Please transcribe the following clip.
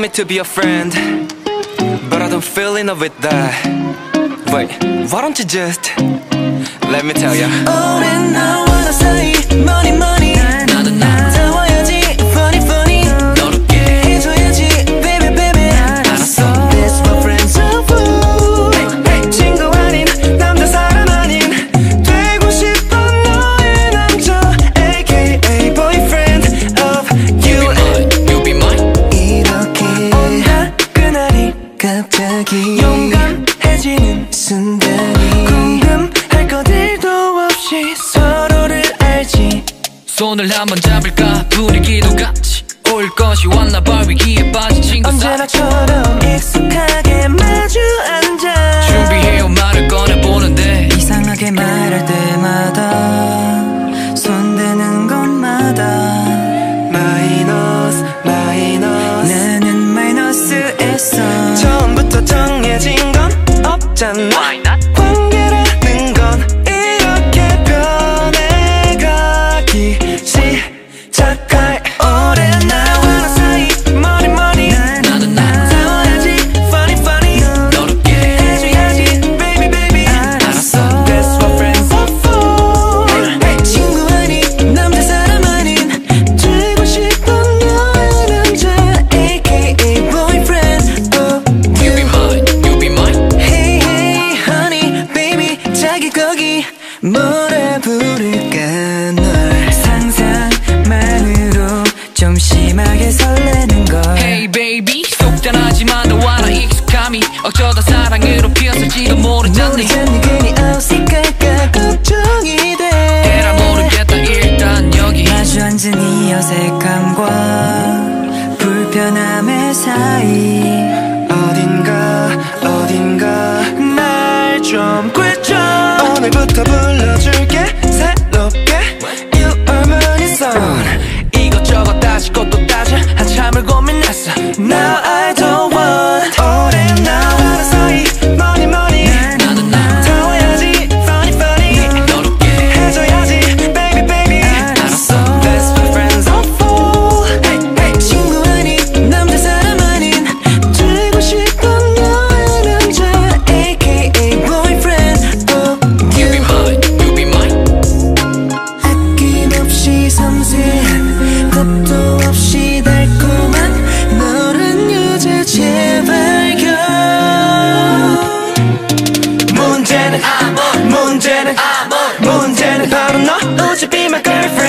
want me to be a friend But I don't feel in love with that. Wait, why don't you just Let me tell ya? Oh, and I wanna say Money, money 용감해지는 순간이 궁금할 것들도 없이 서로를 알지. 손을 한번 잡을까? 분위기도 같이 올 것이 왔나 봐. 위기에 빠진 친구 언제나처럼 익숙하게 마주 앉아. 준비해온 말을 꺼내보는데 이상하게 말할 때마다 손대는 곳마다 마이너스 마이너스. 나는 마이너스에서 처음부터 정해진 건 없잖아 뭐라 부를까 널 상상만으로 좀 심하게 설레는 걸. Hey baby 속단하지만 너와 나 익숙함이. 어쩌다 사랑으로 피었을지도 모르잖니. 모르잖니 괜히 어색할까 걱정이 돼. 해라 모르겠다 일단 여기. 마주 앉은 이 어색함과 불편함의 사이. 어딘가 어딘가 날좀 문제는 문제는 문제는 바로 너 Would you be my girlfriend